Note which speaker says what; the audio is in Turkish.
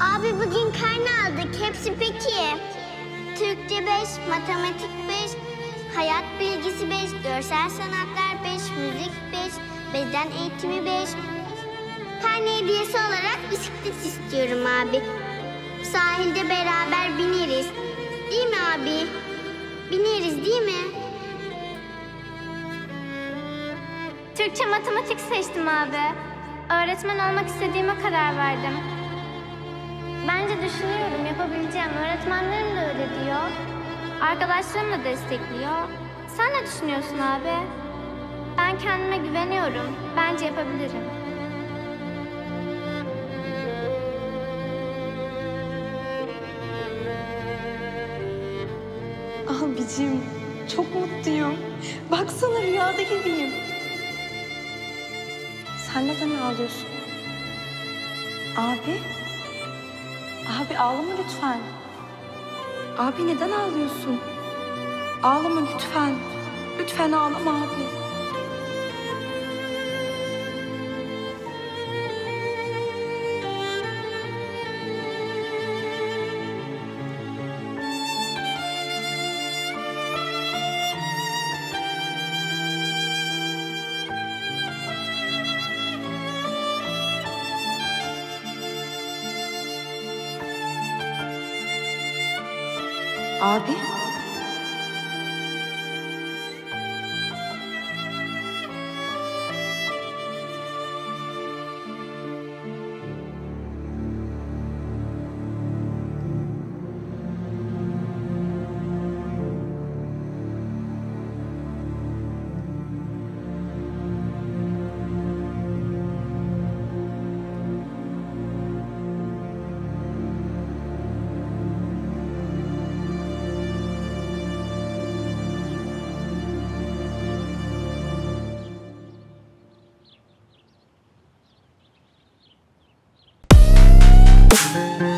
Speaker 1: Abi bugün karne aldık. Hepsi peki. Türkçe 5, matematik 5, hayat bilgisi 5, görsel sanatlar 5, müzik 5, beden eğitimi 5. Karne hediyesi olarak bisiklet istiyorum abi. Sahilde beraber bineriz. Değil mi abi? Bineriz değil mi?
Speaker 2: Türkçe matematik seçtim abi. Öğretmen olmak istediğime karar verdim. Bence düşünüyorum yapabileceğim. Öğretmenlerim de öyle diyor. Arkadaşlarım da destekliyor. Sen ne düşünüyorsun abi? Ben kendime güveniyorum. Bence yapabilirim.
Speaker 3: Abicim çok mutluyum. Baksana rüyada gibiyim. Sen neden ağlıyorsun? Abi? Abi ağlama lütfen. Abi neden ağlıyorsun? Ağlama lütfen. Lütfen ağlama abi. आगे? Abi?
Speaker 1: Müzik